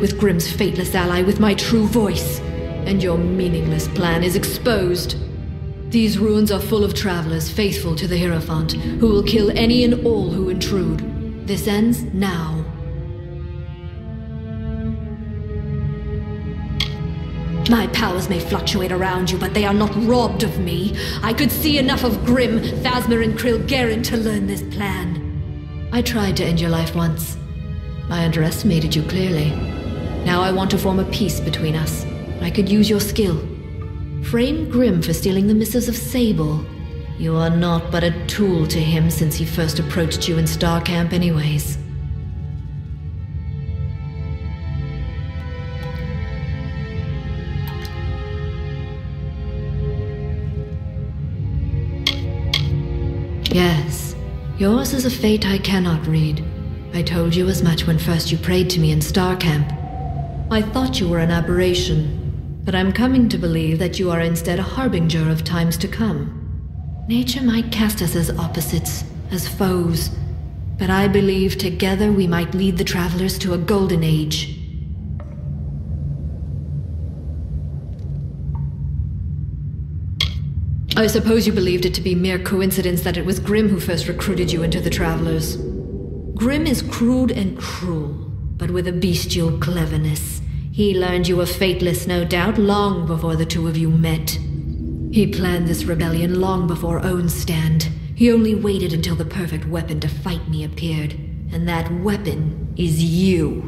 with Grimm's fateless ally with my true voice, and your meaningless plan is exposed. These ruins are full of travelers faithful to the Hierophant, who will kill any and all who intrude. This ends now. My powers may fluctuate around you, but they are not robbed of me. I could see enough of Grimm, Phasma, and Krilgaren to learn this plan. I tried to end your life once. I underestimated you clearly. Now I want to form a peace between us. I could use your skill. Frame Grimm for stealing the missives of Sable. You are not but a tool to him since he first approached you in Star Camp anyways. Yes, yours is a fate I cannot read. I told you as much when first you prayed to me in Star Camp. I thought you were an aberration, but I'm coming to believe that you are instead a harbinger of times to come. Nature might cast us as opposites, as foes, but I believe together we might lead the travelers to a golden age. I suppose you believed it to be mere coincidence that it was Grimm who first recruited you into the Travelers. Grimm is crude and cruel, but with a bestial cleverness. He learned you were fateless, no doubt, long before the two of you met. He planned this rebellion long before Own's stand. He only waited until the perfect weapon to fight me appeared. And that weapon is you.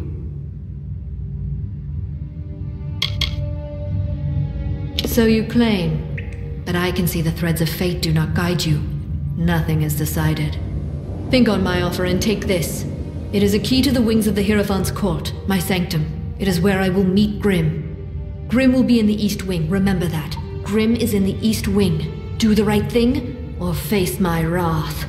So you claim but I can see the threads of fate do not guide you. Nothing is decided. Think on my offer and take this. It is a key to the wings of the Hierophant's court, my sanctum. It is where I will meet Grimm. Grimm will be in the East Wing, remember that. Grimm is in the East Wing. Do the right thing, or face my wrath.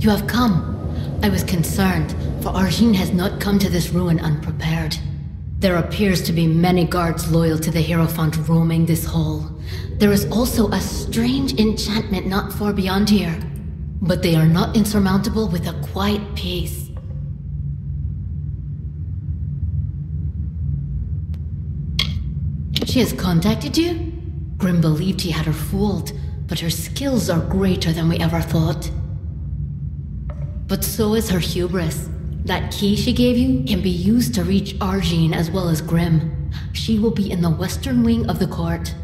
You have come. I was concerned, for Argene has not come to this ruin unprepared. There appears to be many guards loyal to the Hierophant roaming this hall. There is also a strange enchantment not far beyond here. But they are not insurmountable with a quiet pace. She has contacted you? Grimm believed he had her fooled, but her skills are greater than we ever thought. But so is her hubris. That key she gave you can be used to reach Argene as well as Grimm. She will be in the western wing of the court.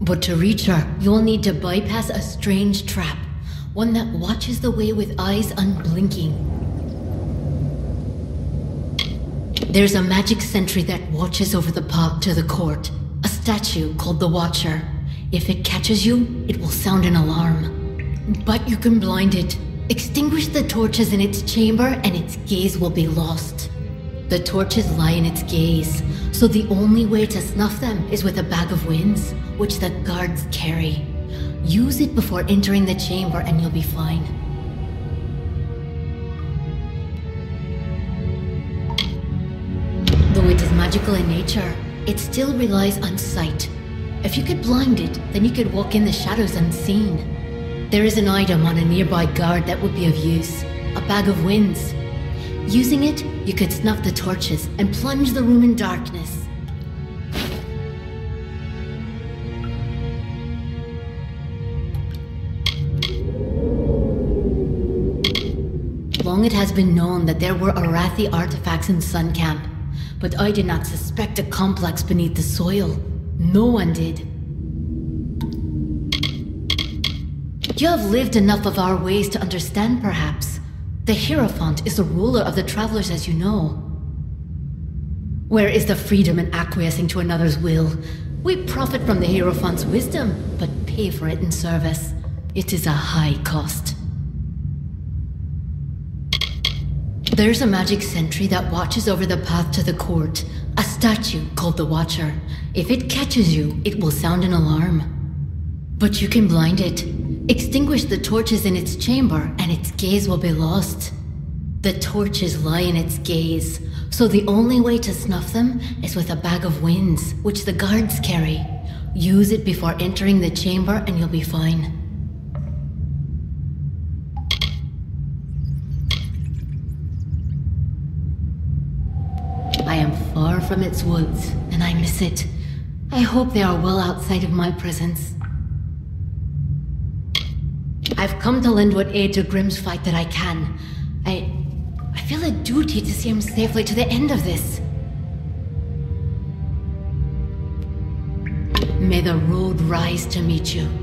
But to reach her, you'll need to bypass a strange trap. One that watches the way with eyes unblinking. There's a magic sentry that watches over the path to the court. A statue called the Watcher. If it catches you, it will sound an alarm. But you can blind it. Extinguish the torches in its chamber and its gaze will be lost. The torches lie in its gaze, so the only way to snuff them is with a bag of winds, which the guards carry. Use it before entering the chamber and you'll be fine. Though it is magical in nature, it still relies on sight. If you could blind it, then you could walk in the shadows unseen. There is an item on a nearby guard that would be of use. A bag of winds. Using it, you could snuff the torches and plunge the room in darkness. Long it has been known that there were Arathi artifacts in Sun Camp, but I did not suspect a complex beneath the soil. No one did. You have lived enough of our ways to understand, perhaps. The Hierophant is the ruler of the Travelers as you know. Where is the freedom in acquiescing to another's will? We profit from the Hierophant's wisdom, but pay for it in service. It is a high cost. There's a magic sentry that watches over the path to the court. A statue called the Watcher. If it catches you, it will sound an alarm. But you can blind it. Extinguish the torches in its chamber, and its gaze will be lost. The torches lie in its gaze, so the only way to snuff them is with a bag of winds, which the guards carry. Use it before entering the chamber, and you'll be fine. I am far from its woods, and I miss it. I hope they are well outside of my presence. I've come to lend what aid to Grimm's fight that I can. I. I feel a duty to see him safely to the end of this. May the road rise to meet you.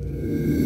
Música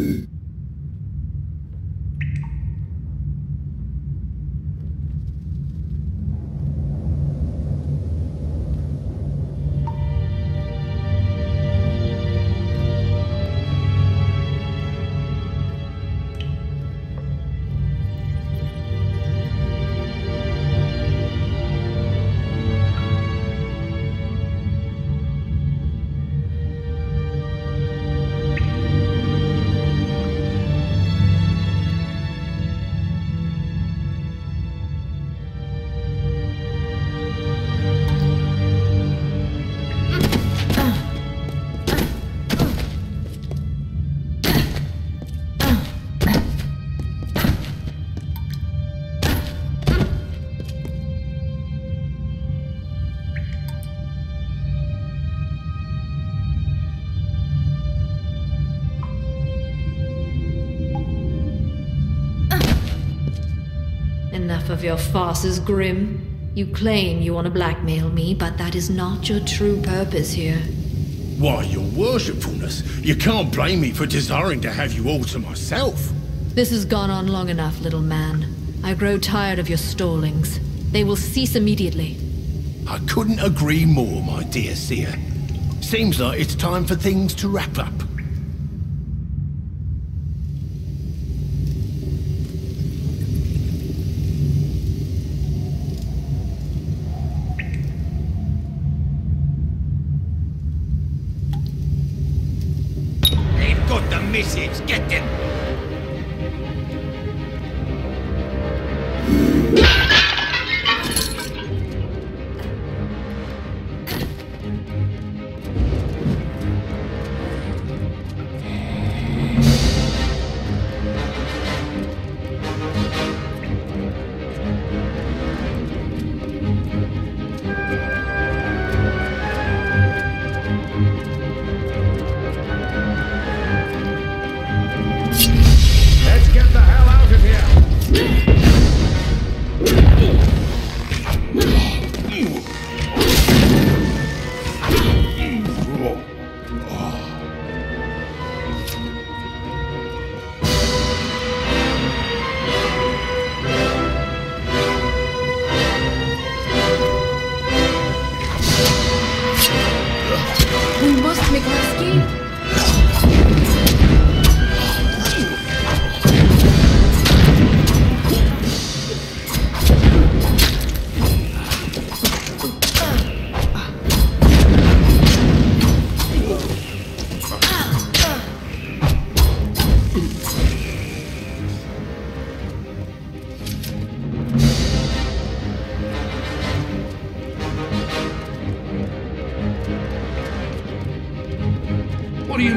Enough of your farces, Grimm. You claim you want to blackmail me, but that is not your true purpose here. Why, your worshipfulness, you can't blame me for desiring to have you all to myself. This has gone on long enough, little man. I grow tired of your stallings. They will cease immediately. I couldn't agree more, my dear seer. Seems like it's time for things to wrap up. The. Get them.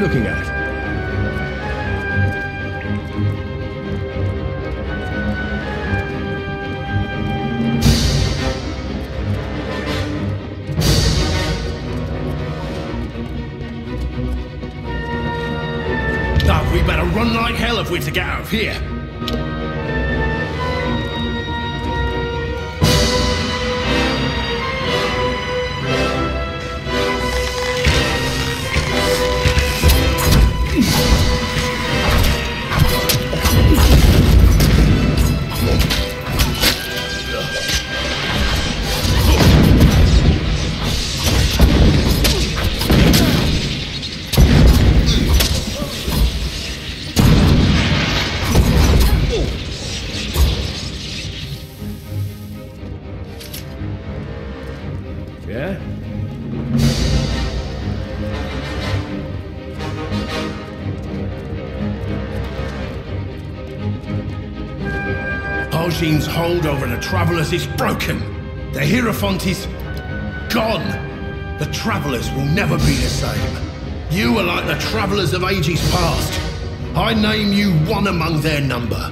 Looking at? Oh, we better run like hell if we're to get out of here. Travelers is broken. The Hierophant is gone. The Travelers will never be the same. You are like the Travelers of ages past. I name you one among their number.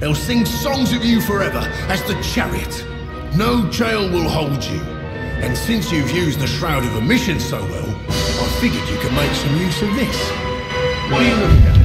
They'll sing songs of you forever as the Chariot. No jail will hold you. And since you've used the Shroud of Omission so well, I figured you could make some use of this. What are you looking at?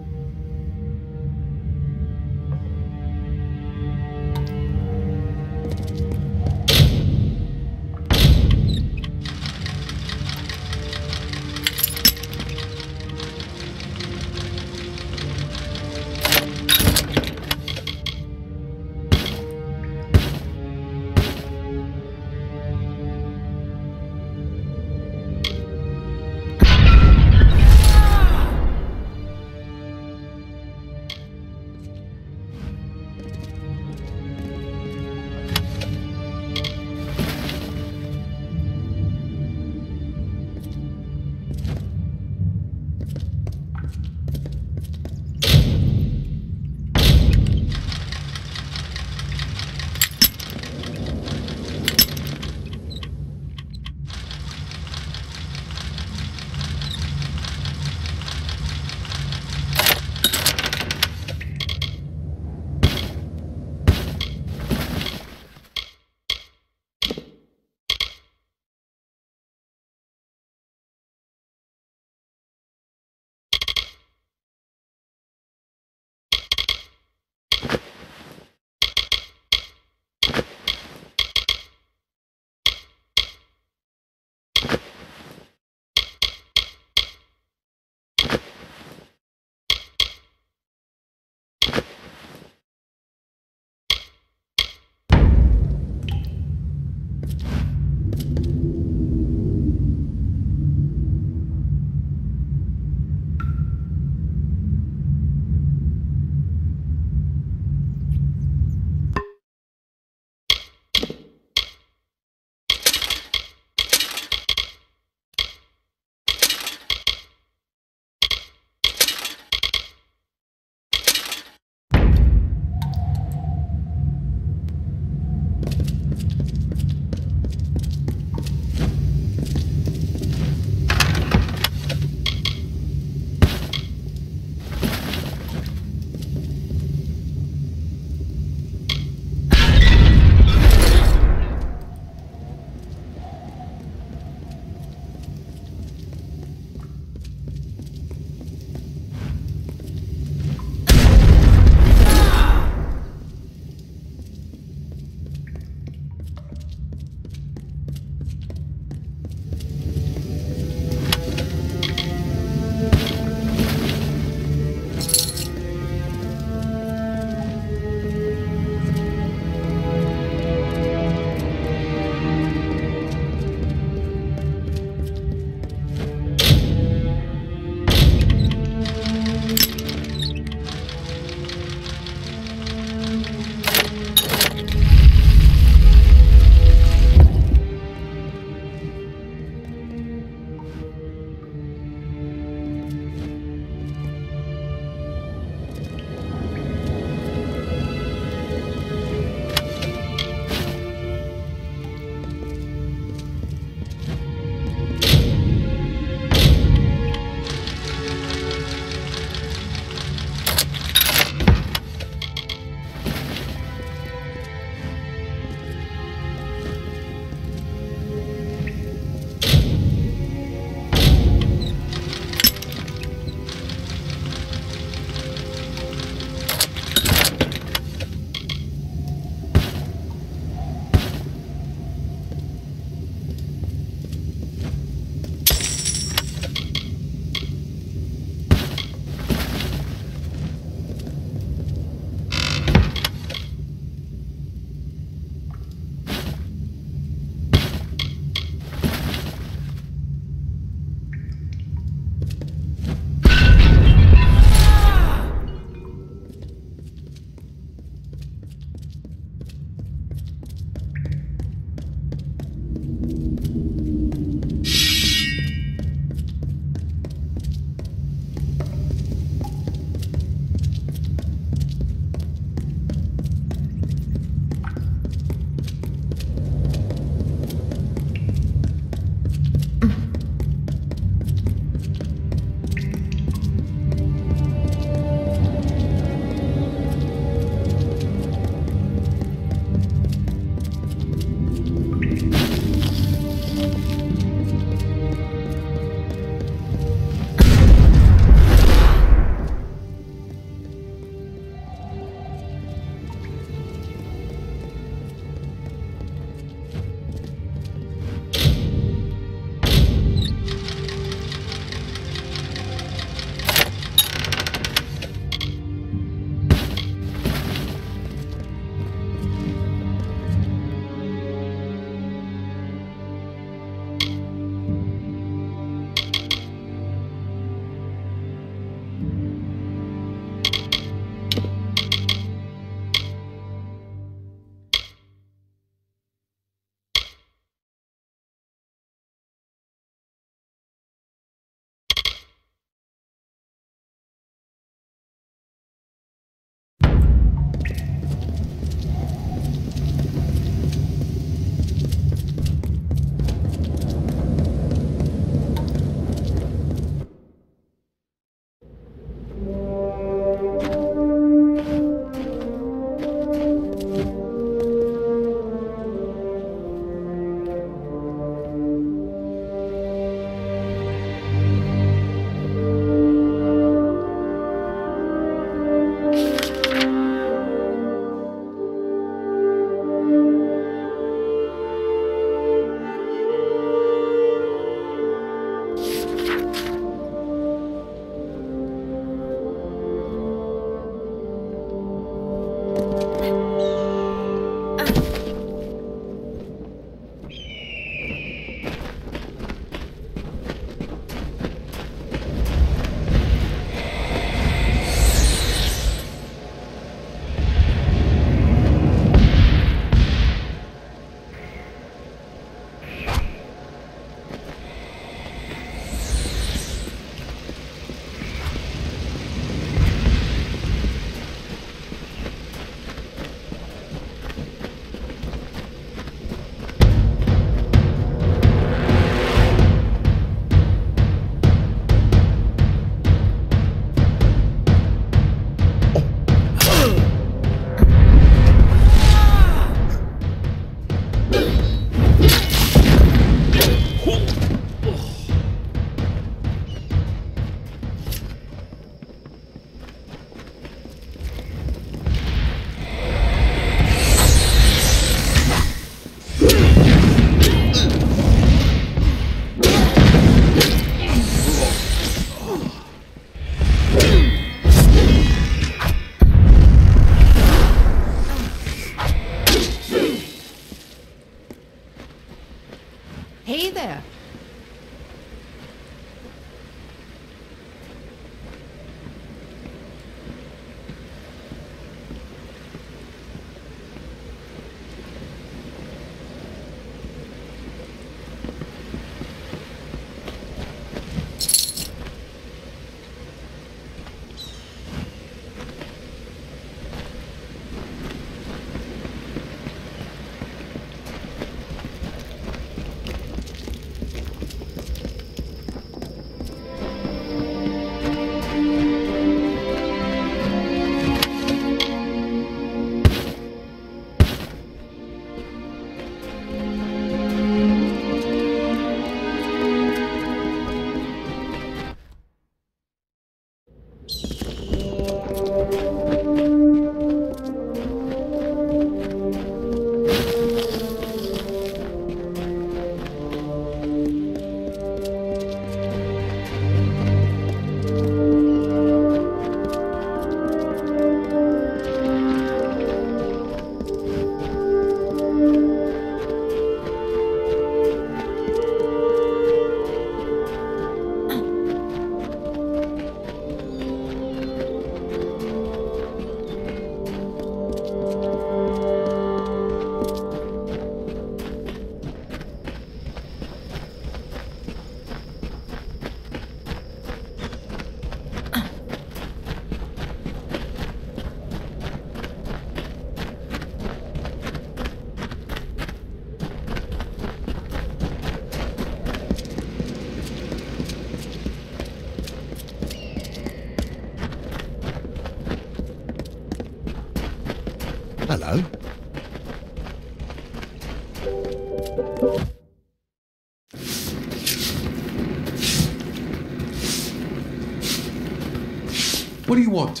Do you want?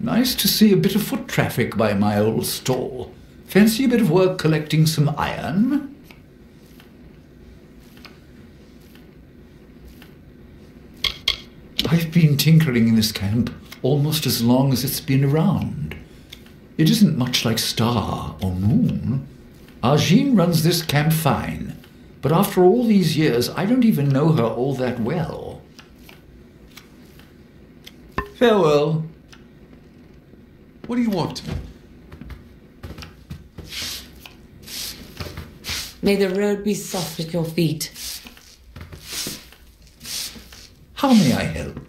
Nice to see a bit of foot traffic by my old stall. Fancy a bit of work collecting some iron? I've been tinkering in this camp almost as long as it's been around. It isn't much like Star or Moon. Argine runs this camp fine, but after all these years, I don't even know her all that well. Farewell. What do you want? May the road be soft at your feet. How may I help?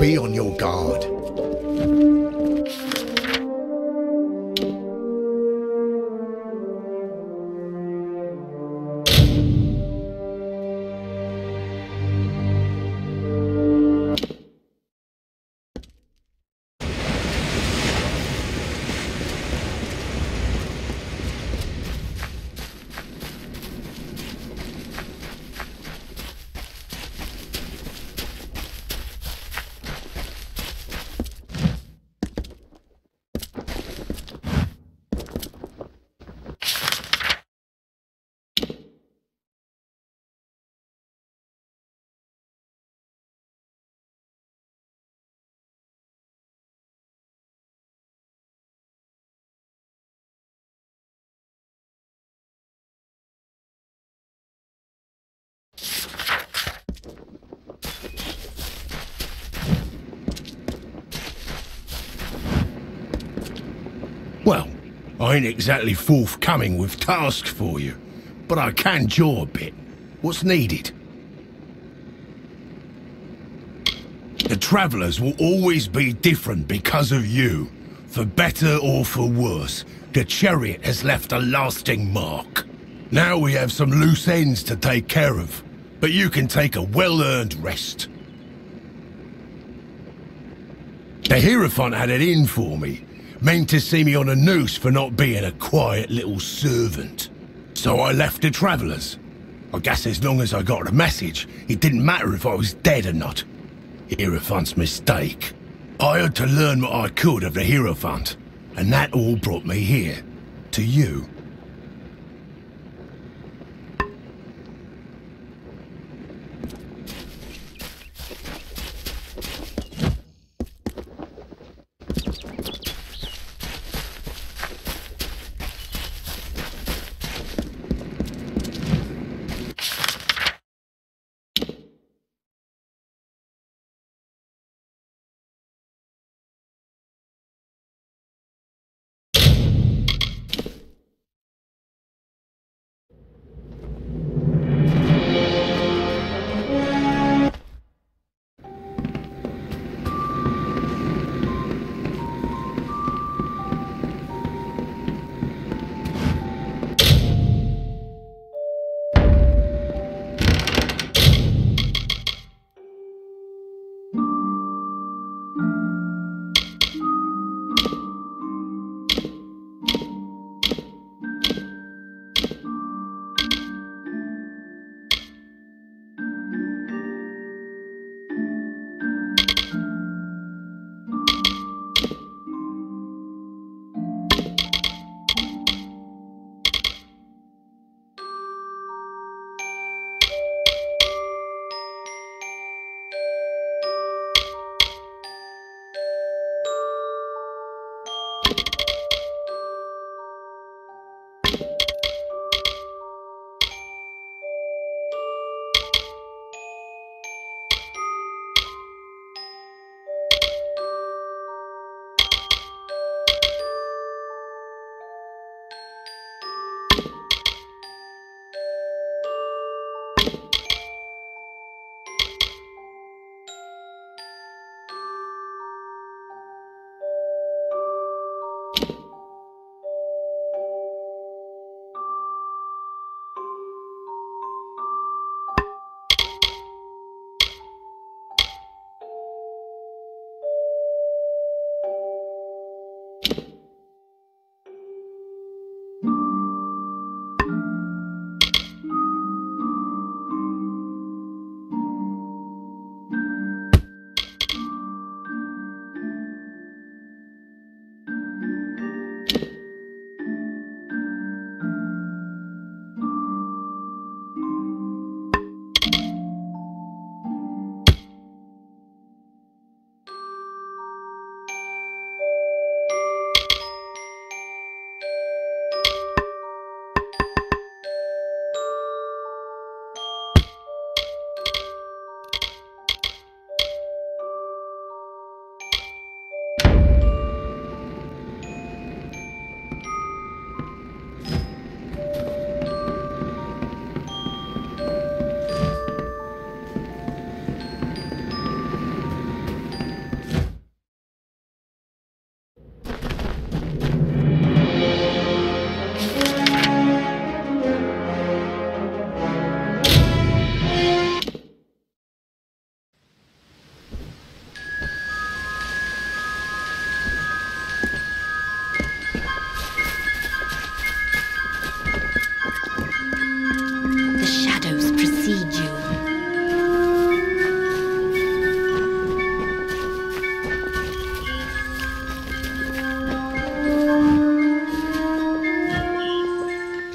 Be on your guard. Well, I ain't exactly forthcoming with tasks for you, but I can jaw a bit. What's needed? The Travellers will always be different because of you. For better or for worse, the Chariot has left a lasting mark. Now we have some loose ends to take care of, but you can take a well-earned rest. The Hierophant had it in for me, meant to see me on a noose for not being a quiet little servant. So I left the Travellers. I guess as long as I got the message, it didn't matter if I was dead or not. Hierophant's mistake. I had to learn what I could of the Hierophant, and that all brought me here. To you.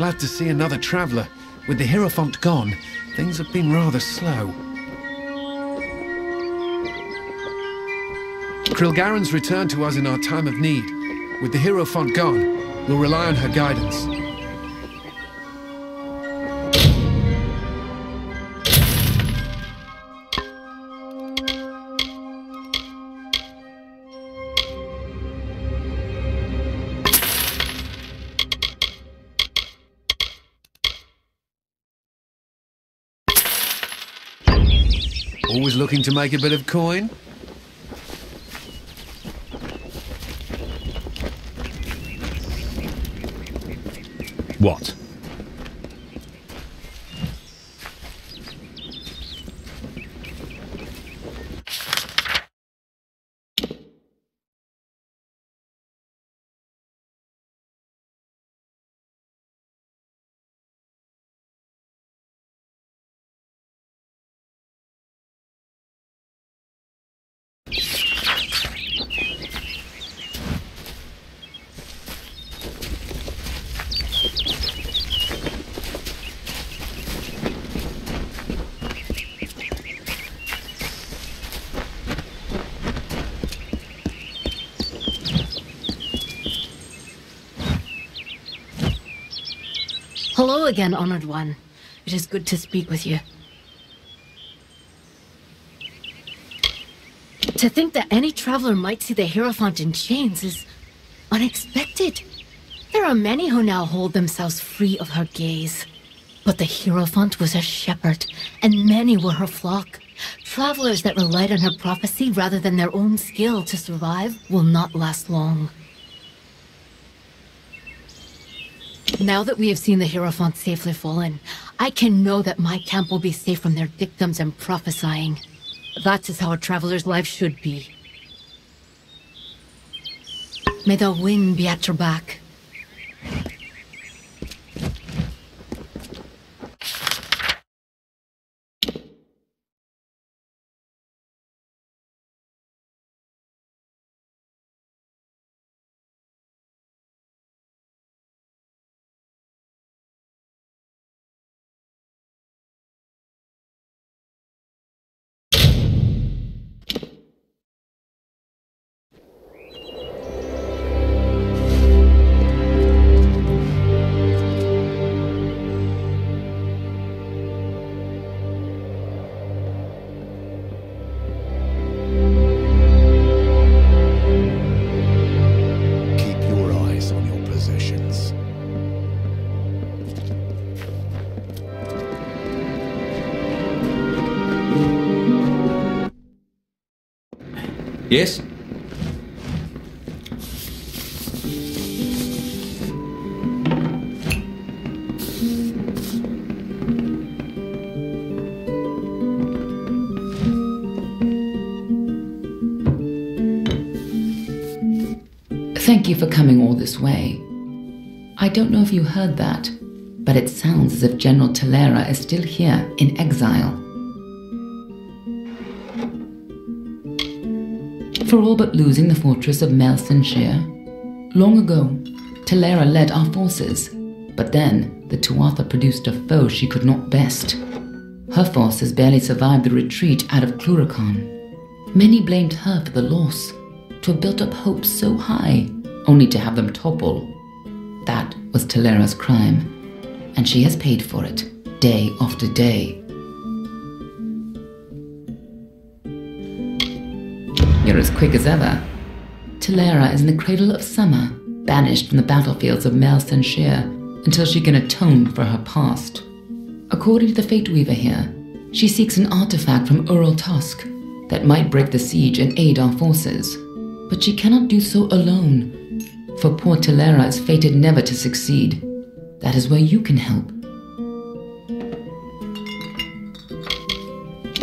Glad to see another traveller. With the Hierophant gone, things have been rather slow. Krilgaren's returned to us in our time of need. With the Hierophant gone, we'll rely on her guidance. Looking to make a bit of coin? What? Again, Honored One. It is good to speak with you. To think that any traveler might see the Hierophant in chains is unexpected. There are many who now hold themselves free of her gaze. But the Hierophant was a shepherd, and many were her flock. Travelers that relied on her prophecy rather than their own skill to survive will not last long. Now that we have seen the Hierophant safely fallen, I can know that my camp will be safe from their dictums and prophesying. That is how a traveler's life should be. May the wind be at your back. Yes? Thank you for coming all this way. I don't know if you heard that, but it sounds as if General Talera is still here in exile. For all but losing the fortress of Mel Senshir. Long ago, Talera led our forces, but then the Tuatha produced a foe she could not best. Her forces barely survived the retreat out of Cluracan. Many blamed her for the loss, to have built up hopes so high, only to have them topple. That was Talera's crime, and she has paid for it, day after day. As quick as ever. Talera is in the cradle of summer, banished from the battlefields of Mel Senshir until she can atone for her past. According to the Fate Weaver here, she seeks an artifact from Ural Tusk that might break the siege and aid our forces. But she cannot do so alone, for poor Talera is fated never to succeed. That is where you can help.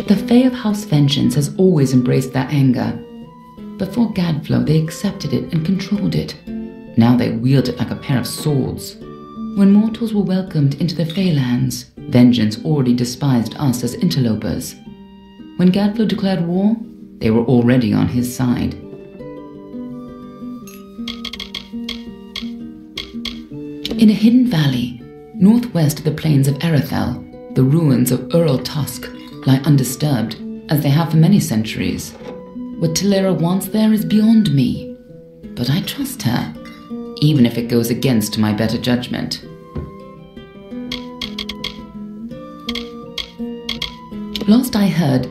The Fae of House Vengeance has always embraced their anger. Before Gadflow, they accepted it and controlled it. Now they wield it like a pair of swords. When mortals were welcomed into the Faelands, Vengeance already despised us as interlopers. When Gadflow declared war, they were already on his side. In a hidden valley, northwest of the plains of Erathell, the ruins of Ural Tusk lie undisturbed, as they have for many centuries. What Talera wants there is beyond me, but I trust her, even if it goes against my better judgment. Last I heard,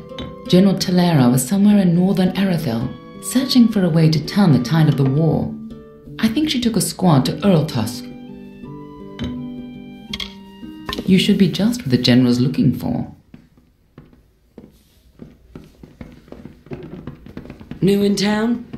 General Talera was somewhere in northern Erathell, searching for a way to turn the tide of the war. I think she took a squad to Urltusk. You should be just what the general's looking for. New in town?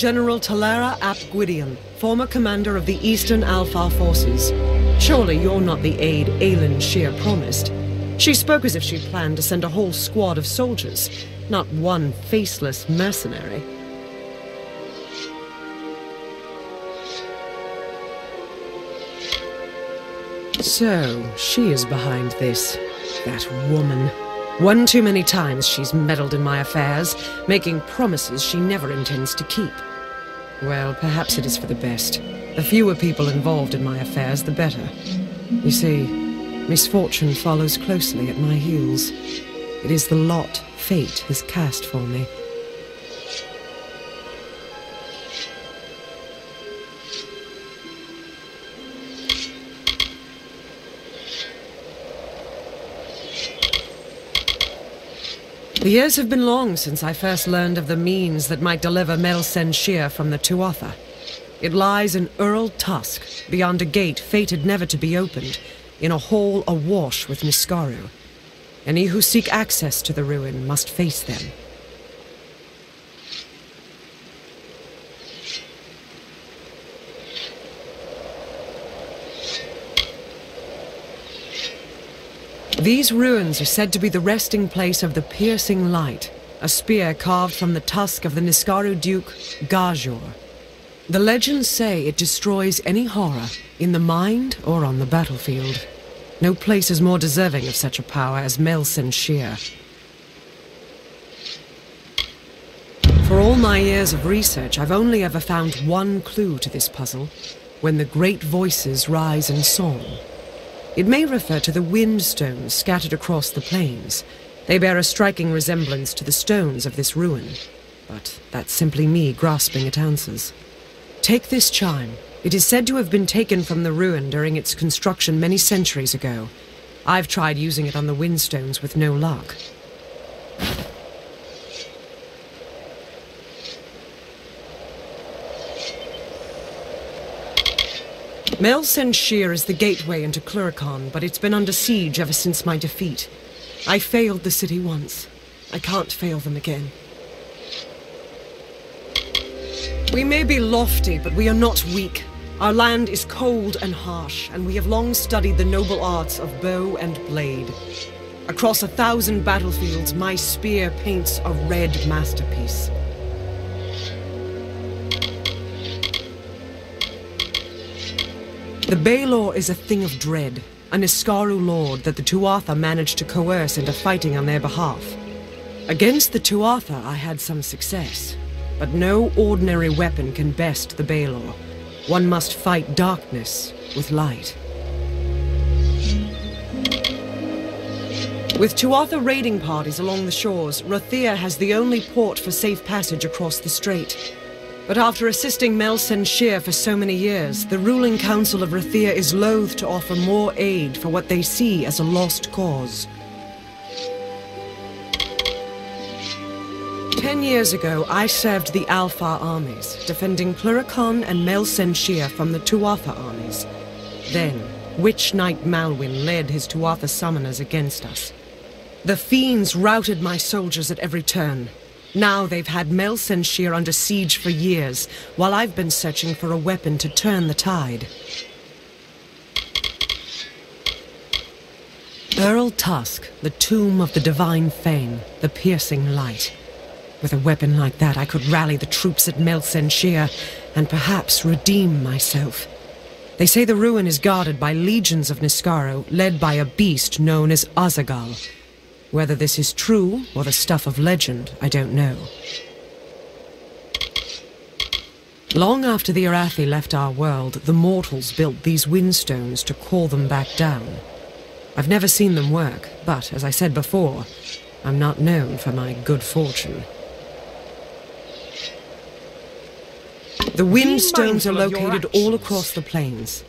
General Talera Ap Gwydion, former commander of the Eastern Alfar forces. Surely you're not the aide Aelin Shear promised. She spoke as if she'd planned to send a whole squad of soldiers, not one faceless mercenary. So, she is behind this. That woman. One too many times she's meddled in my affairs, making promises she never intends to keep. Well, perhaps it is for the best. The fewer people involved in my affairs, the better. You see, misfortune follows closely at my heels. It is the lot fate has cast for me. The years have been long since I first learned of the means that might deliver Mel Senshir from the Tuatha. It lies in Earl Tusk, beyond a gate fated never to be opened, in a hall awash with Niskaru. Any who seek access to the ruin must face them. These ruins are said to be the resting place of the Piercing Light, a spear carved from the tusk of the Niskaru Duke, Gajor. The legends say it destroys any horror, in the mind or on the battlefield. No place is more deserving of such a power as Mel Senshir. For all my years of research, I've only ever found one clue to this puzzle, when the great voices rise in song. It may refer to the wind stones scattered across the plains. They bear a striking resemblance to the stones of this ruin. But that's simply me grasping at answers. Take this chime. It is said to have been taken from the ruin during its construction many centuries ago. I've tried using it on the windstones with no luck. Mel Senshir is the gateway into Cluracan, but it's been under siege ever since my defeat. I failed the city once. I can't fail them again. We may be lofty, but we are not weak. Our land is cold and harsh, and we have long studied the noble arts of bow and blade. Across a thousand battlefields, my spear paints a red masterpiece. The Baelor is a thing of dread, an Iskaru lord that the Tuatha managed to coerce into fighting on their behalf. Against the Tuatha, I had some success, but no ordinary weapon can best the Baelor. One must fight darkness with light. With Tuatha raiding parties along the shores, Rathir has the only port for safe passage across the strait. But after assisting Mel Senshir for so many years, the ruling council of Rathir is loath to offer more aid for what they see as a lost cause. Ten years ago, I served the Alfar armies, defending Cluracan and Melsen Shear from the Tuatha armies. Then, Witch Knight Malwin led his Tuatha summoners against us. The fiends routed my soldiers at every turn, now they've had Mel Senshir under siege for years, while I've been searching for a weapon to turn the tide. Earl Tusk, the tomb of the divine Fane, the piercing light. With a weapon like that, I could rally the troops at Mel Senshir and perhaps redeem myself. They say the ruin is guarded by legions of Niskaru, led by a beast known as Azagal. Whether this is true or the stuff of legend, I don't know. Long after the Arathi left our world, the mortals built these windstones to call them back down. I've never seen them work, but as I said before, I'm not known for my good fortune. The windstones are located all across the plains.